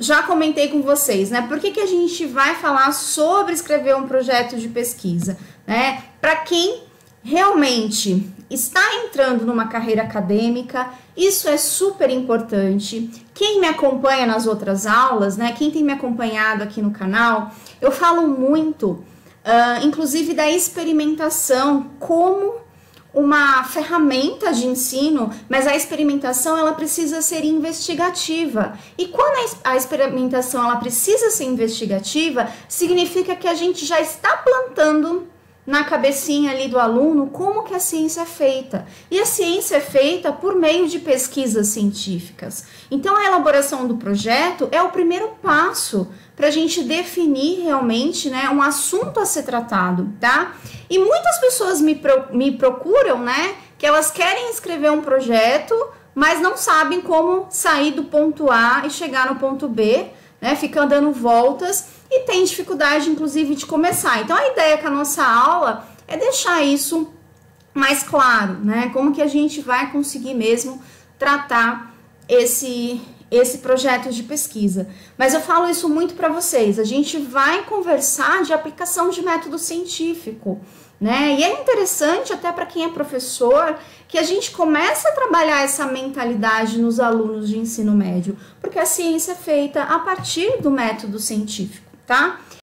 já comentei com vocês, né? Por que, que a gente vai falar sobre escrever um projeto de pesquisa, né? Para quem realmente está entrando numa carreira acadêmica, isso é super importante. Quem me acompanha nas outras aulas, né? Quem tem me acompanhado aqui no canal, eu falo muito, uh, inclusive da experimentação, como uma ferramenta de ensino, mas a experimentação ela precisa ser investigativa. E quando a experimentação ela precisa ser investigativa, significa que a gente já está plantando na cabecinha ali do aluno como que a ciência é feita. E a ciência é feita por meio de pesquisas científicas. Então a elaboração do projeto é o primeiro passo para a gente definir realmente né, um assunto a ser tratado, tá? E muitas pessoas me, pro, me procuram, né, que elas querem escrever um projeto, mas não sabem como sair do ponto A e chegar no ponto B, né, ficam dando voltas tem dificuldade, inclusive, de começar. Então, a ideia com a nossa aula é deixar isso mais claro, né, como que a gente vai conseguir mesmo tratar esse esse projeto de pesquisa. Mas eu falo isso muito para vocês. A gente vai conversar de aplicação de método científico, né? E é interessante até para quem é professor que a gente comece a trabalhar essa mentalidade nos alunos de ensino médio, porque a ciência é feita a partir do método científico, tá?